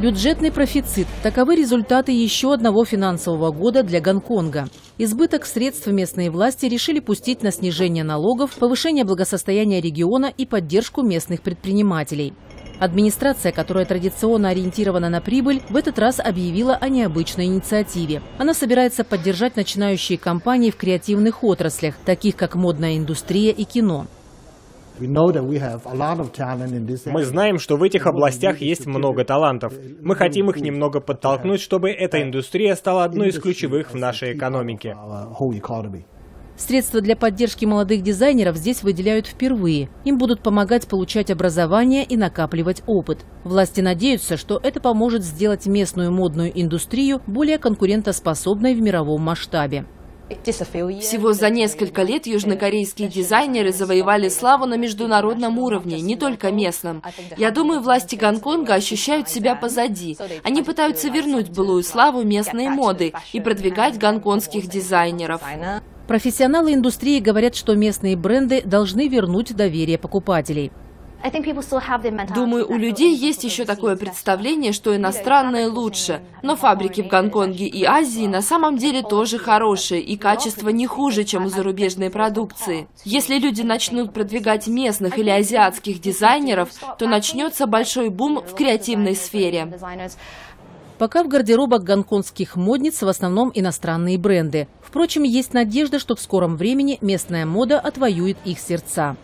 Бюджетный профицит – таковы результаты еще одного финансового года для Гонконга. Избыток средств местные власти решили пустить на снижение налогов, повышение благосостояния региона и поддержку местных предпринимателей. Администрация, которая традиционно ориентирована на прибыль, в этот раз объявила о необычной инициативе. Она собирается поддержать начинающие компании в креативных отраслях, таких как модная индустрия и кино. Мы знаем, что в этих областях есть много талантов. Мы хотим их немного подтолкнуть, чтобы эта индустрия стала одной из ключевых в нашей экономике. Средства для поддержки молодых дизайнеров здесь выделяют впервые. Им будут помогать получать образование и накапливать опыт. Власти надеются, что это поможет сделать местную модную индустрию более конкурентоспособной в мировом масштабе. Всего за несколько лет южнокорейские дизайнеры завоевали славу на международном уровне, не только местном. Я думаю, власти Гонконга ощущают себя позади. Они пытаются вернуть былую славу местной моды и продвигать гонконгских дизайнеров. Профессионалы индустрии говорят, что местные бренды должны вернуть доверие покупателей. Думаю, у людей есть еще такое представление, что иностранное лучше. Но фабрики в Гонконге и Азии на самом деле тоже хорошие, и качество не хуже, чем у зарубежной продукции. Если люди начнут продвигать местных или азиатских дизайнеров, то начнется большой бум в креативной сфере. Пока в гардеробах гонконгских модниц в основном иностранные бренды. Впрочем, есть надежда, что в скором времени местная мода отвоюет их сердца.